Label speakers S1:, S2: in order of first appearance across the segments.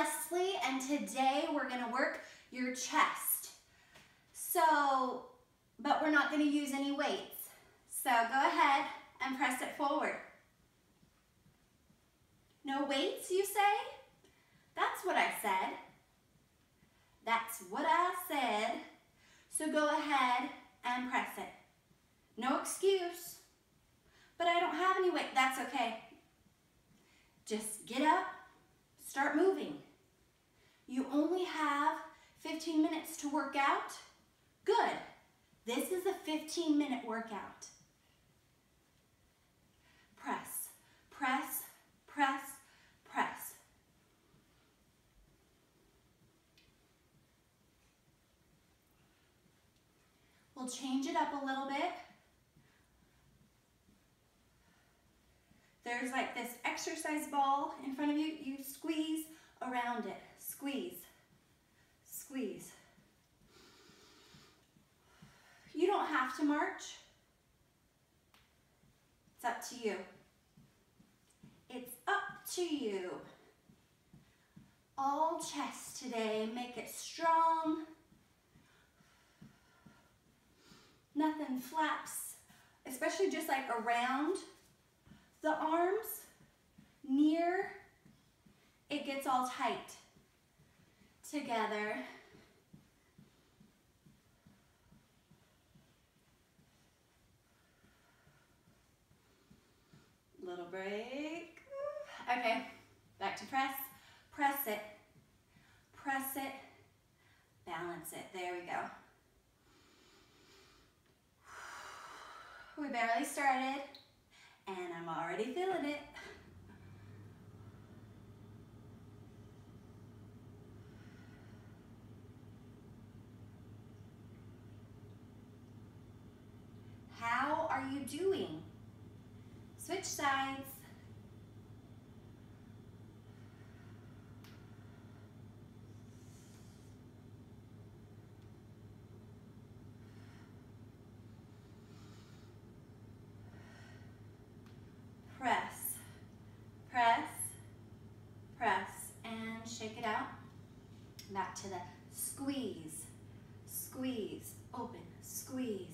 S1: Leslie and today we're gonna work your chest. So, but we're not gonna use any weights. So go ahead and press it forward. No weights, you say? That's what I said. That's what I said. So go ahead and press it. No excuse. But I don't have any weight. That's okay. Just get up, start moving. You only have 15 minutes to work out. Good. This is a 15 minute workout. Press, press, press, press. We'll change it up a little bit. There's like this exercise ball in front of you. You squeeze around it. Squeeze, squeeze. You don't have to march. It's up to you. It's up to you. All chest today. Make it strong. Nothing flaps, especially just like around the arms, near, it gets all tight together. Little break. Okay, back to press. Press it, press it, balance it. There we go. We barely started and I'm already feeling it. How are you doing? Switch sides. Press, press, press, and shake it out. Back to the squeeze, squeeze, open, squeeze.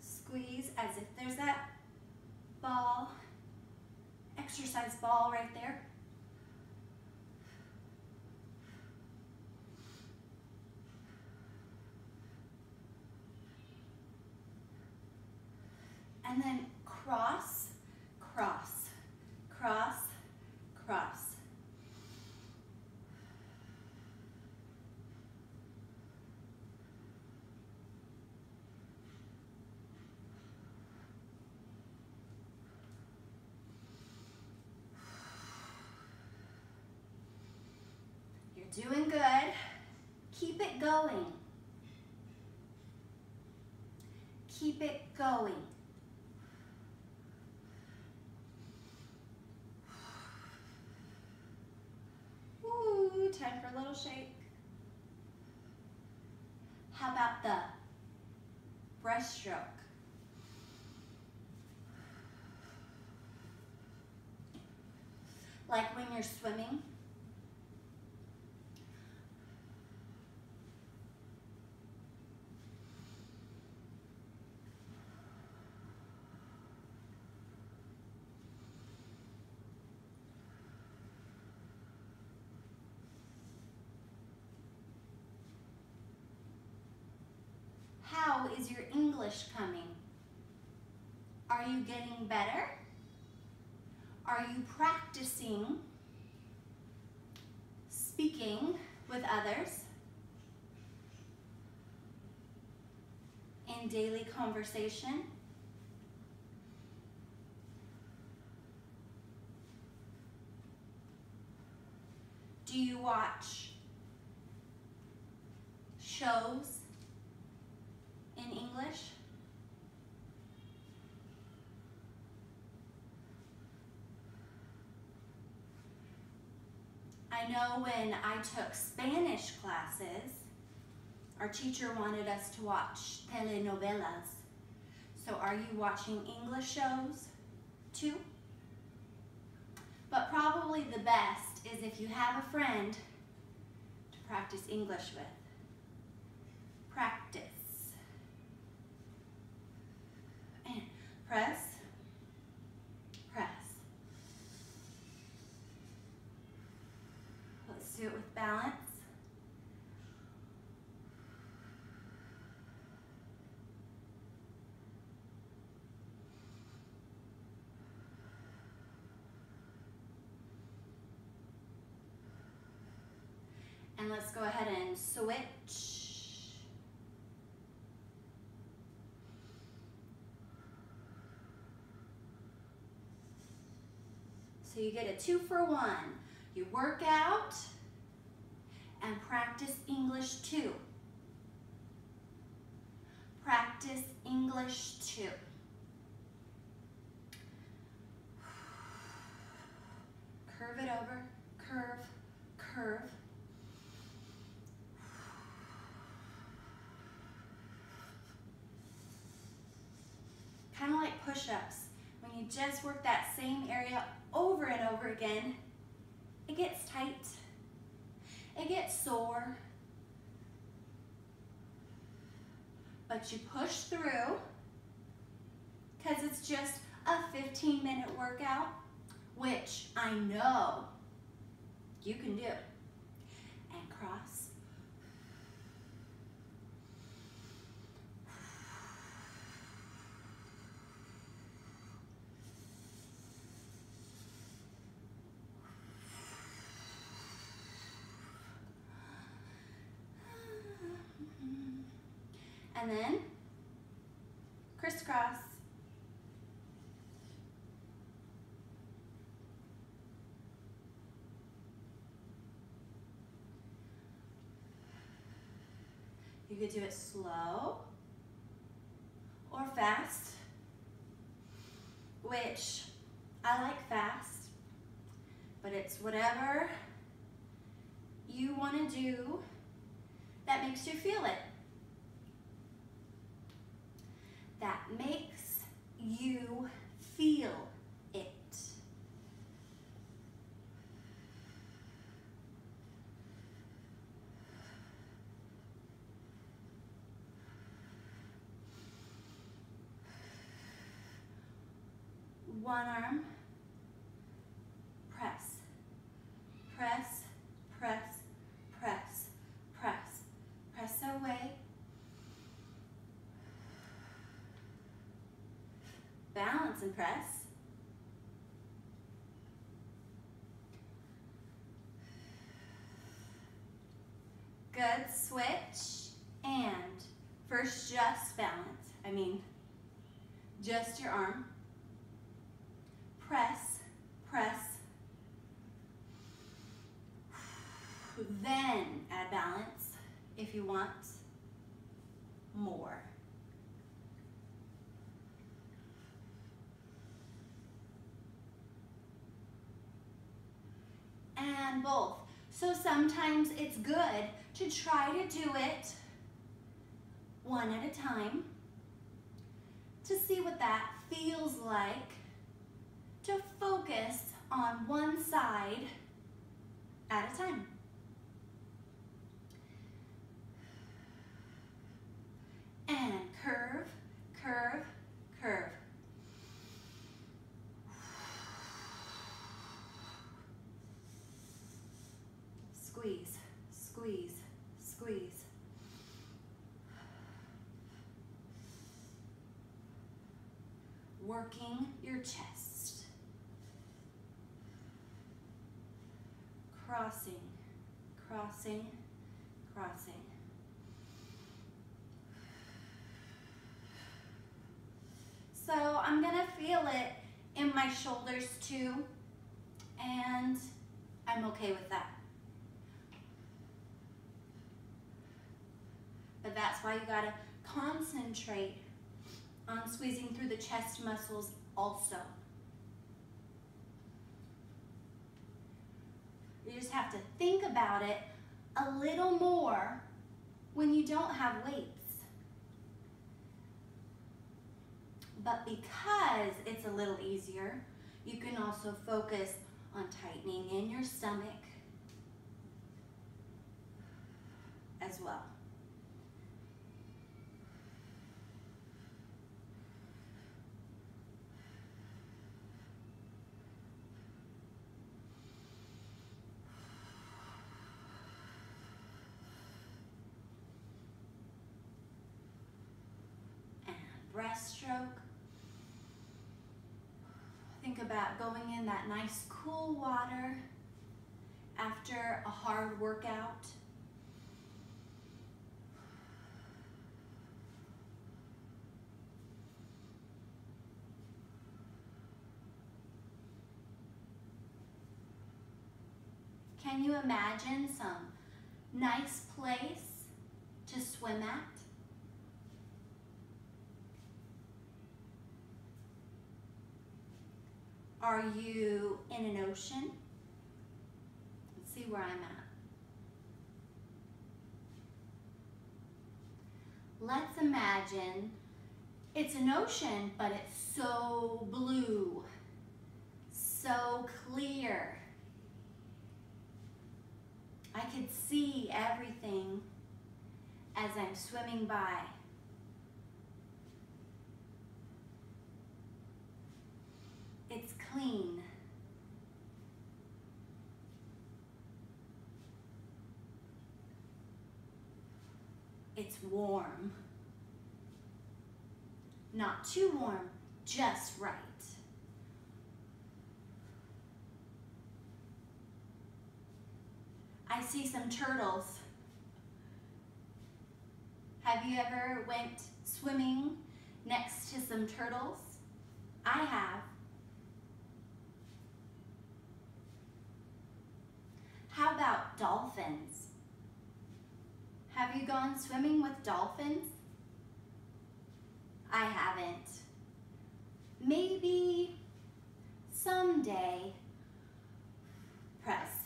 S1: Squeeze as if there's that ball, exercise ball right there. And then cross, cross, cross, cross. You're doing good. Keep it going. Keep it going. Time for a little shake. How about the breaststroke? Like when you're swimming. How is your English coming? Are you getting better? Are you practicing speaking with others in daily conversation? Do you watch shows English? I know when I took Spanish classes, our teacher wanted us to watch telenovelas. So are you watching English shows too? But probably the best is if you have a friend to practice English with. Practice. And press, press. Let's do it with balance. And let's go ahead and switch. So you get a two for one. You work out and practice English too. Practice English too. Curve it over, curve, curve. Kind of like push-ups. When you just work that same area over and over again, it gets tight. It gets sore. But you push through because it's just a 15 minute workout, which I know you can do. And cross. And then crisscross. You could do it slow or fast, which I like fast, but it's whatever you want to do that makes you feel it. That makes you feel it. One arm, press, press, press, press, press, press away. Balance and press. Good, switch, and first just balance. I mean, just your arm. Press, press. Then add balance if you want more. And both. So sometimes it's good to try to do it one at a time to see what that feels like to focus on one side at a time. And curve, curve, curve. Squeeze, squeeze, squeeze. Working your chest. Crossing, crossing, crossing. So I'm gonna feel it in my shoulders too, and I'm okay with that. That's why you gotta concentrate on squeezing through the chest muscles also. You just have to think about it a little more when you don't have weights. But because it's a little easier, you can also focus on tightening in your stomach as well. And breaststroke. Think about going in that nice cool water after a hard workout. Can you imagine some nice place to swim at? Are you in an ocean? Let's see where I'm at. Let's imagine it's an ocean, but it's so blue, so clear. I could see everything as I'm swimming by. It's clean. It's warm. Not too warm, just right. I see some turtles. Have you ever went swimming next to some turtles? I have. How about dolphins? Have you gone swimming with dolphins? I haven't. Maybe someday. Press.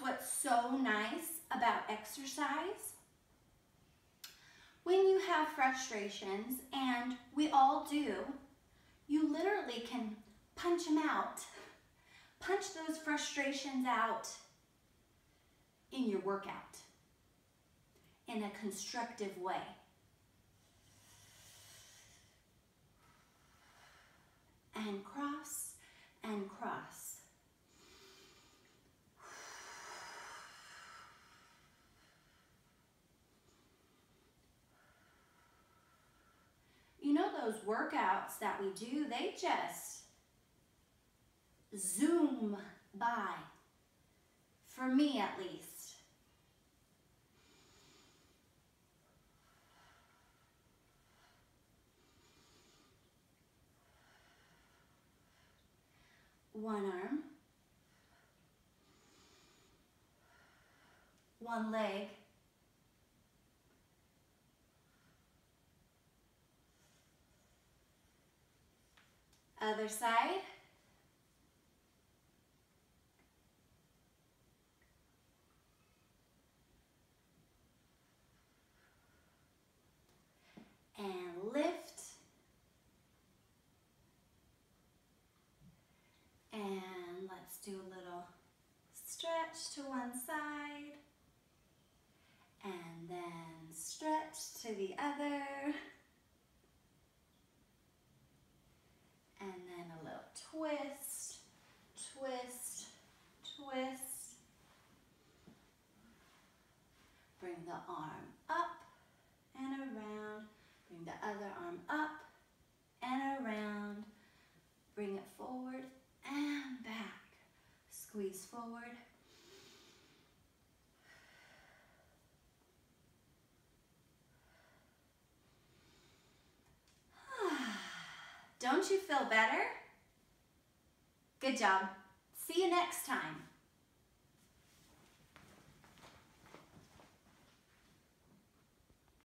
S1: What's so nice about exercise. When you have frustrations, and we all do, you literally can punch them out. Punch those frustrations out in your workout in a constructive way. And cross and cross. You know those workouts that we do, they just zoom by. For me at least. One arm. One leg. Other side. And lift. And let's do a little stretch to one side. And then stretch to the other. And then a little twist, twist, twist. Bring the arm up and around. Bring the other arm up and around. Bring it forward and back. Squeeze forward. Don't you feel better? Good job. See you next time.